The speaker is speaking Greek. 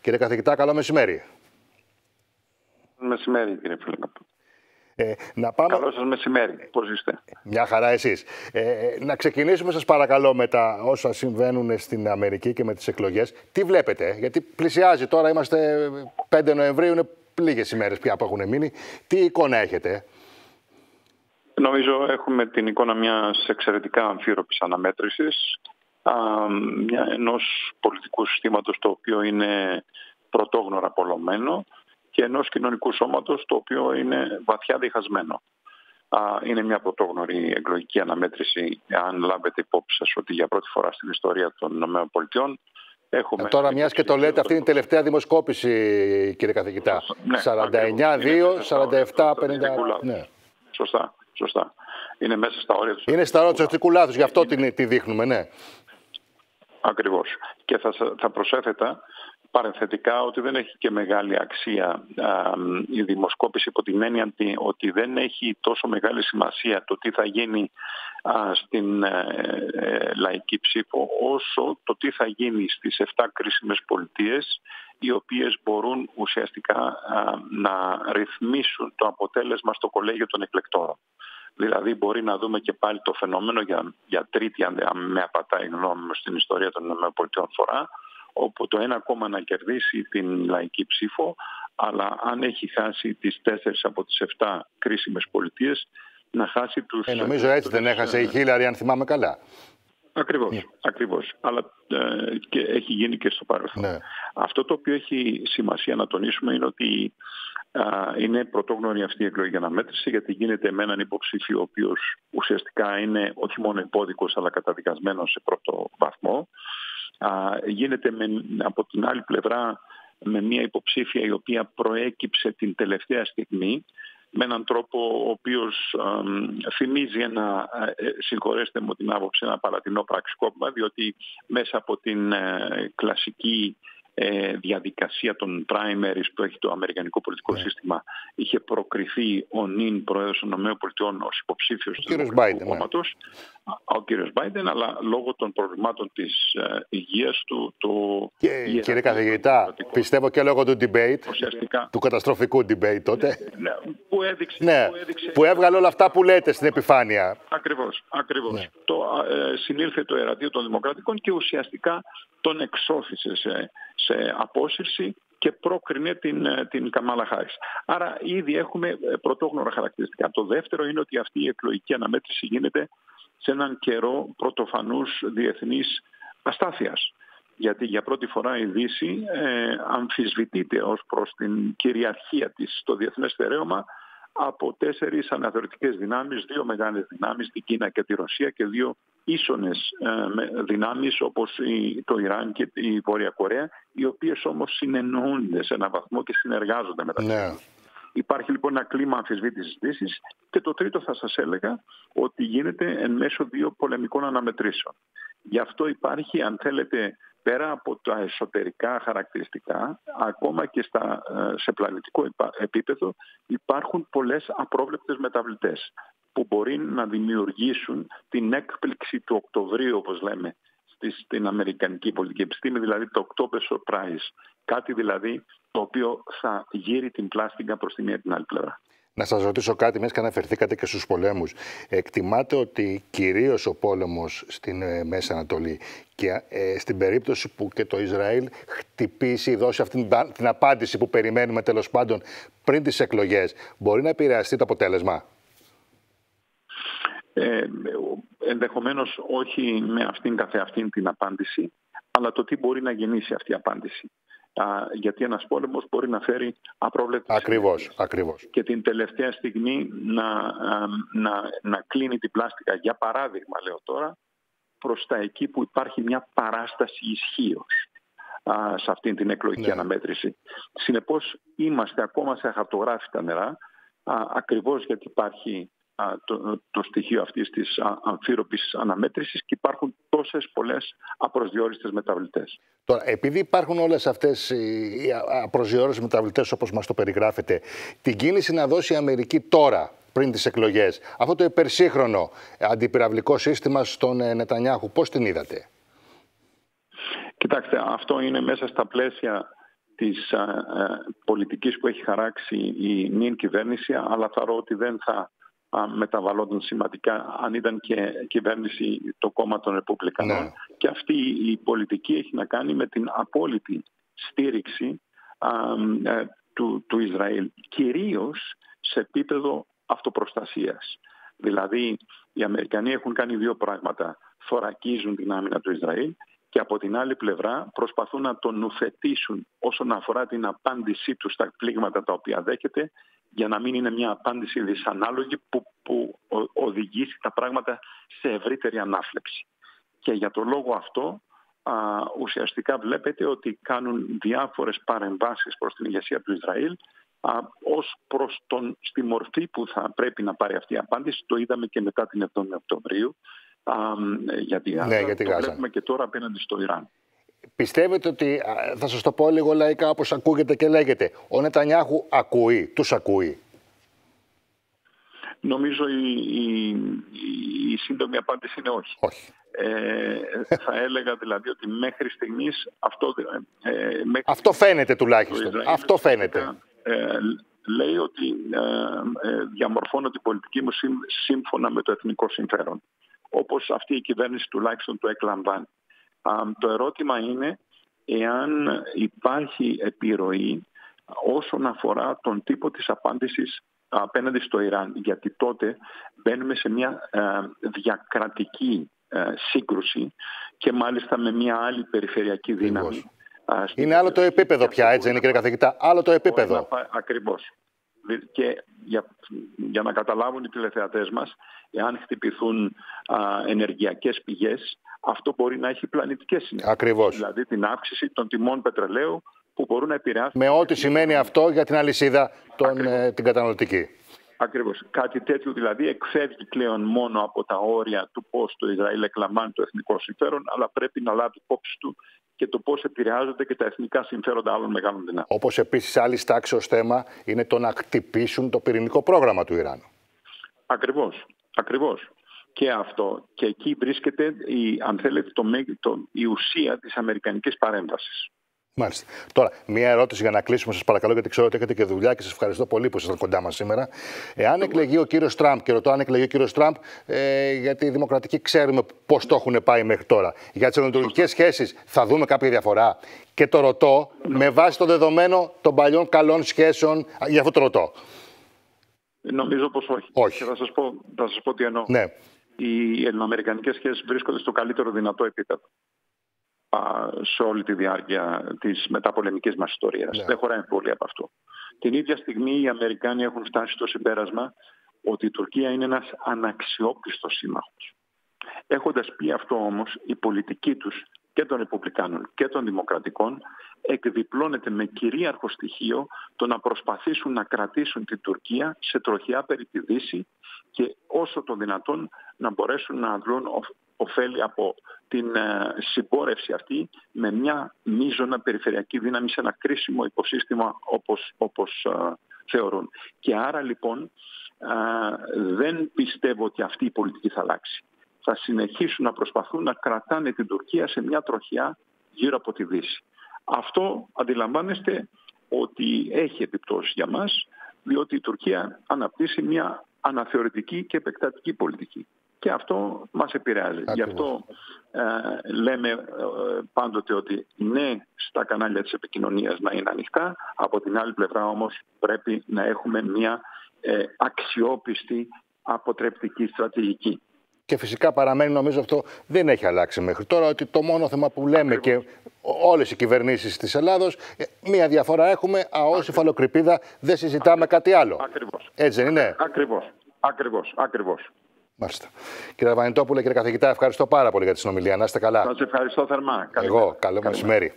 Κύριε καθηγητά, καλό μεσημέρι. Μεσημέρι, κύριε Φίλιππ. Ε, να πάμε... Καλό σας μεσημέρι. Πώς είστε. Μια χαρά εσείς. Ε, να ξεκινήσουμε σας παρακαλώ με τα όσα συμβαίνουν στην Αμερική και με τις εκλογές. Τι βλέπετε, γιατί πλησιάζει τώρα, είμαστε 5 Νοεμβρίου, είναι λίγες ημέρες πια που έχουν μείνει. Τι εικόνα έχετε; Νομίζω έχουμε την εικόνα μιας εξαιρετικά αμφίροπης αναμέτρησης μια, ενός πολιτικού συστήματος το οποίο είναι πρωτόγνωρα πολλωμένο και ενός κοινωνικού σώματος το οποίο είναι βαθιά διχασμένο. Είναι μια πρωτόγνωρη εκλογική αναμέτρηση, αν λάβετε υπόψη σας ότι για πρώτη φορά στην ιστορία των ΗΠΑ Έχουμε ε, τώρα, μιας και το λέτε, αυτή είναι η τελευταία δημοσκόπηση, κύριε καθηγητά. 49-2, 47-50. Ναι. Σωστά, σωστά. Είναι μέσα στα όρια του. Είναι στα όρια του αστικού λάθους, γι' αυτό τη δείχνουμε, ναι. Ακριβώς. Και θα, θα προσέθετα παρενθετικά ότι δεν έχει και μεγάλη αξία η δημοσκόπηση υπό την έννοια ότι δεν έχει τόσο μεγάλη σημασία το τι θα γίνει στην ε, ε, λαϊκή ψήφο όσο το τι θα γίνει στις 7 κρίσιμες πολιτείες οι οποίες μπορούν ουσιαστικά να ρυθμίσουν το αποτέλεσμα στο κολέγιο των εκλεκτόρων. Δηλαδή μπορεί να δούμε και πάλι το φαινόμενο για, για τρίτη, αν με απατάει γνώμη στην ιστορία των ΗΠΑ φορά, όπου το ένα κόμμα να κερδίσει την λαϊκή ψήφο, αλλά αν έχει χάσει τις τέσσερις από τις 7 κρίσιμες πολιτείες, να χάσει τους... Ε, νομίζω έτσι δεν έχασε η Χίλαρη, αν θυμάμαι καλά. Ακριβώς, ναι. ακριβώς. Αλλά ε, και έχει γίνει και στο παρελθόν. Ναι. Αυτό το οποίο έχει σημασία να τονίσουμε είναι ότι είναι πρωτόγνωρη αυτή η εκλογική αναμέτρηση γιατί γίνεται με έναν υποψήφιο ο οποίος ουσιαστικά είναι όχι μόνο υπόδικος αλλά καταδικασμένος σε πρώτο βαθμό. Γίνεται με, από την άλλη πλευρά με μια υποψήφια η οποία προέκυψε την τελευταία στιγμή με έναν τρόπο ο οποίος θυμίζει ένα, ε, συγχωρέστε μου την άποψη, ένα παλατινό πραξικόπημα διότι μέσα από την ε, κλασική ε, διαδικασία των primaries που έχει το αμερικανικό πολιτικό ναι. σύστημα είχε προκριθεί ο νυν πρόεδρος των ΗΠΑ ως υποψήφιος του ναι. κόμματος, ο κύριος Μπάιντεν, αλλά λόγω των προβλημάτων της ε, υγείας του... Το και, κύριε καθηγητά, πιστεύω και λόγω του debate, του καταστροφικού debate τότε, ναι, που, έδειξε, ναι, που, έδειξε, που έβγαλε όλα αυτά που λέτε στην επιφάνεια. Ακριβώς, ακριβώς. Ναι. Το, ε, συνήλθε το ερατείο των Δημοκρατικών και ουσιαστικά τον εξώθησε σε, σε απόσυρση και πρόκρινε την, ε, την Καμάλα Χάρης. Άρα ήδη έχουμε ε, πρωτόγνωρα χαρακτηριστικά. Το δεύτερο είναι ότι αυτή η εκλογική αναμέτρηση γίνεται σε έναν καιρό πρωτοφανούς διεθνής αστάθειας. Γιατί για πρώτη φορά η Δύση ε, αμφισβητείται ως προς την κυριαρχία της στο διεθνές στερέωμα από τέσσερις αναθεωρητικές δυνάμεις, δύο μεγάλες δυνάμεις, την Κίνα και τη Ρωσία και δύο ίσονες ε, δυνάμεις όπως το Ιράν και η Βόρεια Κορέα, οι οποίες όμως συνεννοούνται σε έναν βαθμό και συνεργάζονται μεταξύ ναι. Υπάρχει λοιπόν ένα κλίμα αμφισβήτησης δύσης και το τρίτο θα σας έλεγα ότι γίνεται εν μέσω δύο πολεμικών αναμετρήσεων. Γι' αυτό υπάρχει, αν θέλετε, πέρα από τα εσωτερικά χαρακτηριστικά, ακόμα και στα, ε, σε πλανητικό επίπεδο υπάρχουν πολλές απρόβλεπτες μεταβλητές που μπορεί να δημιουργήσουν την έκπληξη του Οκτωβρίου, όπως λέμε, στην Αμερικανική πολιτική επιστήμη, δηλαδή το October Surprise. Κάτι δηλαδή το οποίο θα γύρει την πλάστιγκα προς τη μία την άλλη πλευρά. Να σας ρωτήσω κάτι, μιας και αναφερθήκατε και στους πολέμους. Εκτιμάτε ότι κυρίως ο πόλεμος στην ε, Μέση Ανατολή και ε, στην περίπτωση που και το Ισραήλ χτυπήσει, δώσει αυτή την απάντηση που περιμένουμε τέλος πάντων πριν τις εκλογές, μπορεί να επηρεαστεί το αποτέλεσμα; Ε, ενδεχομένως όχι με αυτήν καθεαυτήν την απάντηση, αλλά το τι μπορεί να γεννήσει αυτή η απάντηση γιατί ένας πόλεμος μπορεί να φέρει απρόβλεπτες ακριβώς, ακριβώς. και την τελευταία στιγμή να, να, να κλείνει την πλάστικα. Για παράδειγμα, λέω τώρα, προς τα εκεί που υπάρχει μια παράσταση ισχύω σε αυτήν την εκλογική ναι. αναμέτρηση. Συνεπώς είμαστε ακόμα σε χαρτογράφητα νερά, ακριβώς γιατί υπάρχει το, το στοιχείο αυτής της αμφίροπης αναμέτρησης και υπάρχουν τόσες πολλές απροσδιόριστες μεταβλητές. Τώρα, επειδή υπάρχουν όλες αυτές οι απροσδιόριστες μεταβλητές όπως μας το περιγράφετε, την κίνηση να δώσει η Αμερική τώρα, πριν τις εκλογές, αυτό το υπερσύγχρονο αντιπυραυλικό σύστημα στον ε, Νετανιάχου, πώς την είδατε; Κοιτάξτε, αυτό είναι μέσα στα πλαίσια της α, πολιτικής που έχει χαράξει η νυν κυβέρνηση, αλλά θεωρώ ότι δεν θα μεταβαλλόταν σημαντικά αν ήταν και κυβέρνηση το κόμμα των Ρεπουμπλικανών. Ναι. Και αυτή η πολιτική έχει να κάνει με την απόλυτη στήριξη ε, του, του Ισραήλ, κυρίως σε επίπεδο αυτοπροστασίας. Δηλαδή, οι Αμερικανοί έχουν κάνει δύο πράγματα. Θωρακίζουν την άμυνα του Ισραήλ και από την άλλη πλευρά προσπαθούν να τον νουθετήσουν όσον αφορά την απάντησή τους στα πλήγματα τα οποία δέχεται για να μην είναι μια απάντηση δυσανάλογη που, που οδηγήσει τα πράγματα σε ευρύτερη ανάφλεξη. Και για τον λόγο αυτό α, ουσιαστικά βλέπετε ότι κάνουν διάφορες παρεμβάσεις προς την ηγεσία του Ισραήλ α, ως προς τον, στη μορφή που θα πρέπει να πάρει αυτή η απάντηση. Το είδαμε και μετά την 7η Οκτωβρίου α, για τη Γάζα. Ναι, το βλέπουμε και τώρα απέναντι στο Ιράν. Πιστεύετε ότι, θα σας το πω λίγο λαϊκά όπως ακούγεται και λέγεται, ο Νετανιάχου ακούει, τους ακούει; Νομίζω η, η, η σύντομη απάντηση είναι όχι. όχι. Ε, θα έλεγα δηλαδή ότι μέχρι στιγμής αυτό... Ε, μέχρι αυτό φαίνεται τουλάχιστον. αυτό φαίνεται. Ε, λέει ότι ε, ε, διαμορφώνω την πολιτική μου σύμφωνα με το εθνικό συμφέρον. Όπως αυτή η κυβέρνηση τουλάχιστον το εκλαμβάνει. Το ερώτημα είναι εάν υπάρχει επιρροή όσον αφορά τον τύπο της απάντησης απέναντι στο Ιράν. Γιατί τότε μπαίνουμε σε μια ε, διακρατική ε, σύγκρουση και μάλιστα με μια άλλη περιφερειακή δύναμη. Είναι άλλο το επίπεδο πια, έτσι είναι κύριε καθηγητά, άλλο το επίπεδο. Ακριβώς. Και για, για να καταλάβουν οι τηλεθεατές μας, εάν χτυπηθούν α, ενεργειακές πηγές, αυτό μπορεί να έχει πλανητικές συνέπειες. Ακριβώς. Δηλαδή την αύξηση των τιμών πετρελαίου που μπορούν να επηρεάσουν... Με ό,τι σημαίνει αυτό για την αλυσίδα τον, ε, την καταναλωτική. Ακριβώς. Κάτι τέτοιο δηλαδή εκφεύγει πλέον μόνο από τα όρια του πώς το Ισραήλ εκλαμβάνει το εθνικό συμφέρον, αλλά πρέπει να λάβει υπόψη του και το πώς επηρεάζονται και τα εθνικά συμφέροντα άλλων μεγάλων δυνάμεων. Όπως επίσης άλλη τάξη θέμα είναι το να χτυπήσουν το πυρηνικό πρόγραμμα του Ιράν. Ακριβώς. Ακριβώς και αυτό. Και εκεί βρίσκεται, η, αν θέλετε, το, το, η ουσία της αμερικανικής παρέμβασης. Μάλιστα. Τώρα, μία ερώτηση για να κλείσουμε, σας παρακαλώ, γιατί ξέρω ότι έχετε και δουλειά και σας ευχαριστώ πολύ που ήσασταν κοντά μας σήμερα. Εάν εκλεγεί ο κύριος Τραμπ, και ρωτώ αν εκλεγεί ο κύριος Τραμπ, ε, γιατί οι δημοκρατικοί ξέρουμε πώς το έχουν πάει μέχρι τώρα. Για τις ανατολικέ σχέσεις θα δούμε κάποια διαφορά. Και το ρωτώ με βάση το δεδομένο των παλιών καλών σχέσεων. Γι' αυτό το ρωτώ. Νομίζω πως όχι. όχι. Και θα σας πω, θα σας πω τι εννοώ. Ναι οι ελληνοαμερικανικές σχέσεις βρίσκονται στο καλύτερο δυνατό επίπεδο σε όλη τη διάρκεια της μεταπολεμικής μας ιστορίας. Ναι. Δεν χωράει πολύ από αυτό. Την ίδια στιγμή οι Αμερικάνοι έχουν φτάσει στο συμπέρασμα ότι η Τουρκία είναι ένας αναξιόπιστος σύμμαχος. Έχοντας πει αυτό όμως, η πολιτική τους και των Ρεπουμπλικάνων και των Δημοκρατικών εκδιπλώνεται με κυρίαρχο στοιχείο το να προσπαθήσουν να κρατήσουν την Τουρκία σε τροχιά περί τη Δύση και όσο το δυνατόν να μπορέσουν να αντλούν ωφέλη από την ε, συμπόρευση αυτή με μια μείζωνα περιφερειακή δύναμη σε ένα κρίσιμο υποσύστημα όπως, όπως ε, θεωρούν. Και άρα λοιπόν ε, δεν πιστεύω ότι αυτή η πολιτική θα αλλάξει. Θα συνεχίσουν να προσπαθούν να κρατάνε την Τουρκία σε μια τροχιά γύρω από τη Δύση. Αυτό αντιλαμβάνεστε ότι έχει επιπτώσεις για μας, διότι η Τουρκία αναπτύσσει μια αναθεωρητική και επεκτατική πολιτική. Και αυτό μας επηρεάζει. Γι' αυτό ε, λέμε ε, πάντοτε ότι ναι στα κανάλια της επικοινωνίας να είναι ανοιχτά, από την άλλη πλευρά όμως πρέπει να έχουμε μια ε, αξιόπιστη αποτρεπτική στρατηγική. Και φυσικά παραμένει, νομίζω αυτό δεν έχει αλλάξει μέχρι τώρα, ότι το μόνο θέμα που λέμε και όλες οι κυβερνήσεις της Ελλάδος, ε, μία διαφορά έχουμε, αός φαλοκρηπίδα δεν συζητάμε κάτι άλλο. Ακριβώς. Έτσι δεν είναι; Ακριβώς. Ακριβώς. Ακριβώς. Μάλιστα. Κύριε Βανιτόπουλε, κύριε καθηγητά, ευχαριστώ πάρα πολύ για τη συνομιλία. Να είστε καλά. Σας ευχαριστώ θερμά. Εγώ, καλό μεσημέρι.